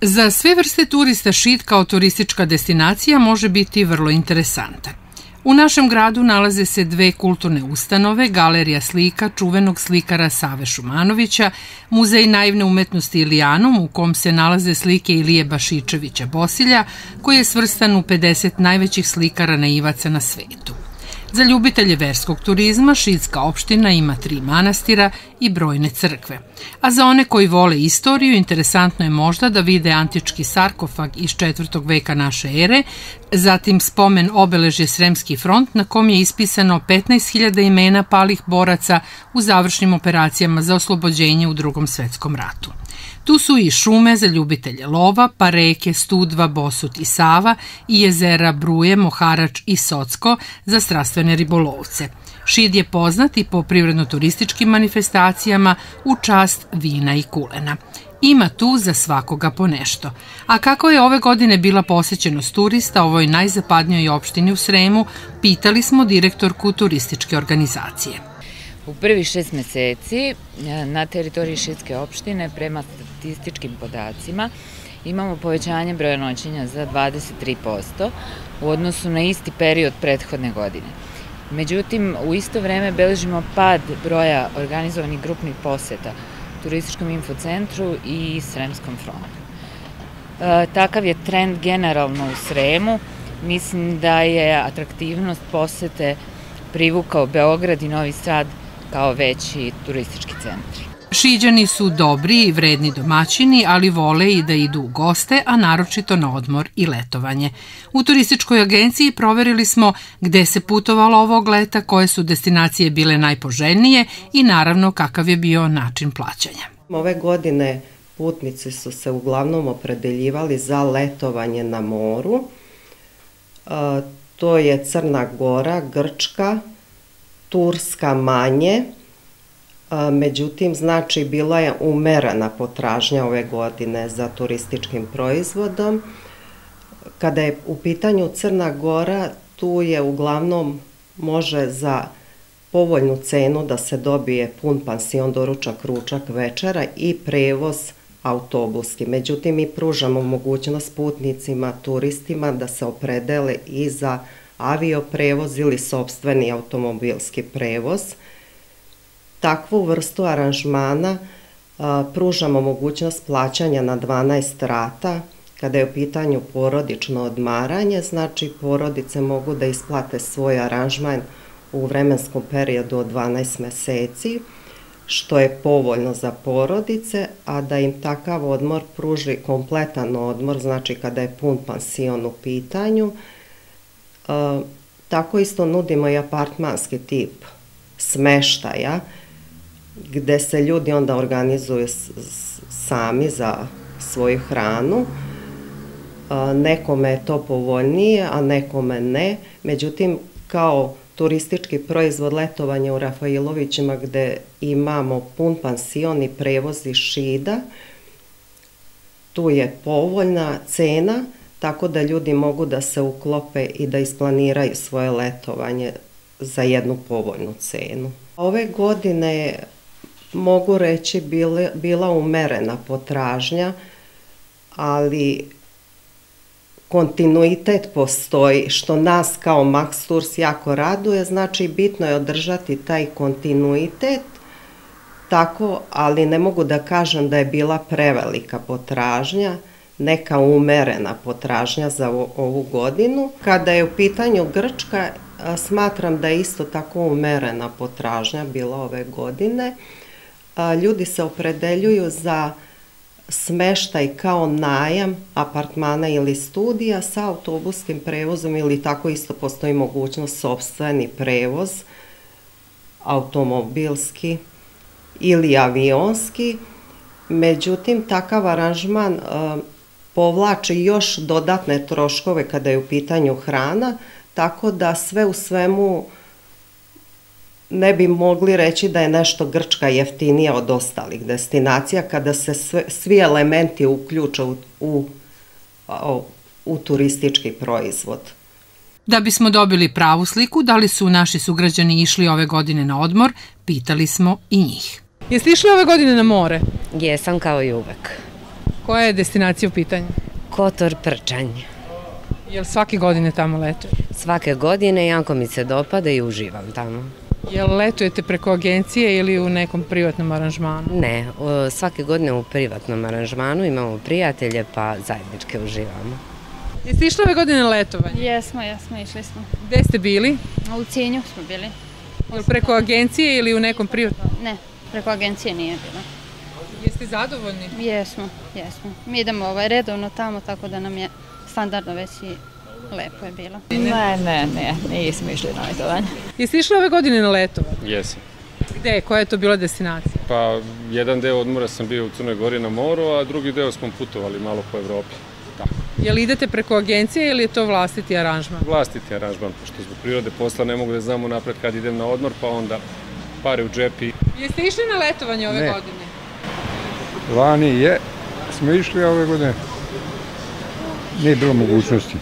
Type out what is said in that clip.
Za sve vrste turista Šid kao turistička destinacija može biti vrlo interesantan. U našem gradu nalaze se dve kulturne ustanove, Galerija slika čuvenog slikara Save Šumanovića, Muzej naivne umetnosti Ilijanum u kom se nalaze slike Ilije Bašičevića Bosilja, koji je svrstan u 50 najvećih slikara naivaca na svetu. Za ljubitelje verskog turizma Šidska opština ima tri manastira i brojne crkve. A za one koji vole istoriju, interesantno je možda da vide antički sarkofag iz 4. veka naše ere, zatim spomen obeležje Sremski front na kom je ispisano 15.000 imena palih boraca u završnim operacijama za oslobođenje u drugom svetskom ratu. Tu su i šume za ljubitelje lova, pa reke Studva, Bosut i Sava i jezera Bruje, Moharač i Socko za strastvene ribolovce. Šid je poznat i po privredno-turističkim manifestacijama u čast vina i kulena. Ima tu za svakoga po nešto. A kako je ove godine bila posećenost turista ovoj najzapadnjoj opštini u Sremu, pitali smo direktorku turističke organizacije. U prvi šest meseci e, na teritoriji Šidske opštine prema statističkim podacima imamo povećanje broja noćenja za 23% u odnosu na isti period prethodne godine. Međutim, u isto vreme beležimo pad broja organizovanih grupnih poseta turističkom infocentru i Sremskom frontu. E, takav je trend generalno u Sremu. Mislim da je atraktivnost posete privukao Beograd i Novi Sad kao veći turistički centri. Šiđani su dobri i vredni domaćini, ali vole i da idu u goste, a naročito na odmor i letovanje. U turističkoj agenciji proverili smo gde se putovalo ovog leta, koje su destinacije bile najpoželjnije i naravno kakav je bio način plaćanja. Ove godine putnici su se uglavnom opredeljivali za letovanje na moru. To je Crna Gora, Grčka, Turska manje, međutim, znači, bila je umerena potražnja ove godine za turističkim proizvodom. Kada je u pitanju Crna Gora, tu je uglavnom može za povoljnu cenu da se dobije pun pansion, doručak, ručak, večera i prevoz autobuski. Međutim, mi pružamo mogućnost putnicima, turistima da se opredele i za avioprevoz ili sobstveni automobilski prevoz. Takvu vrstu aranžmana pružamo mogućnost plaćanja na 12 rata, kada je u pitanju porodično odmaranje, znači porodice mogu da isplate svoj aranžman u vremenskom periodu od 12 meseci, što je povoljno za porodice, a da im takav odmor pruži kompletan odmor, znači kada je pun pansion u pitanju, tako isto nudimo i apartmanski tip smeštaja, gde se ljudi onda organizuju sami za svoju hranu. Nekome je to povoljnije, a nekome ne. Međutim, kao turistički proizvod letovanja u Rafailovićima gde imamo pun pansion i prevoz iz Šida, tu je povoljna cena, tako da ljudi mogu da se uklope i da isplaniraju svoje letovanje za jednu povoljnu cenu. Ove godine mogu reći bile, bila umerena potražnja, ali kontinuitet postoji, što nas kao Max Tours jako raduje, znači bitno je održati taj kontinuitet, tako, ali ne mogu da kažem da je bila prevelika potražnja, neka umerena potražnja za ovu godinu. Kada je u pitanju Grčka, smatram da je isto tako umerena potražnja bila ove godine. Ljudi se opredeljuju za smeštaj kao najam apartmana ili studija sa autobuskim prevozom ili tako isto postoji mogućnost sobstveni prevoz automobilski ili avionski. Međutim, takav aranžman povlači još dodatne troškove kada je u pitanju hrana, tako da sve u svemu ne bi mogli reći da je nešto Grčka jeftinija od ostalih destinacija kada se sve, svi elementi uključe u, u, u, u turistički proizvod. Da bismo dobili pravu sliku da li su naši sugrađani išli ove godine na odmor, pitali smo i njih. Jeste išli ove godine na more? Jesam kao i uvek. Koja je destinacija u pitanju? Kotor Prčanj. Jel svake godine tamo letuje? Svake godine jako mi se dopada i uživam tamo. Jel letujete preko agencije ili u nekom privatnom aranžmanu? Ne, svake godine u privatnom aranžmanu imamo prijatelje pa zajedničke uživamo. Jeste išli ove godine na letovanje? Jesmo, jesmo, išli smo. Gde ste bili? U Cijenju smo bili. Jel preko agencije ili u nekom privatnom? Ne, preko agencije nije bilo. Jeste zadovoljni? Jesmo, jesmo. Mi idemo ovaj redovno tamo, tako da nam je standardno već i lepo je bilo. Ne, ne, ne, nismo išli na letovanje. Jeste išli ove godine na letovanje? Jesam. Gde? Koja je to bila destinacija? Pa jedan deo odmora sam bio u Crnoj Gori na moru, a drugi deo smo putovali malo po Evropi. Tako. Jel idete preko agencije ili je to vlastiti aranžman? Vlastiti aranžman, pošto zbog prirode posla ne mogu da znamo napred kad idem na odmor, pa onda pare u džepi. Jeste išli na letovanje ove Ne. godine? Lani je, smo išli ove godine. Nije bilo mogućnosti.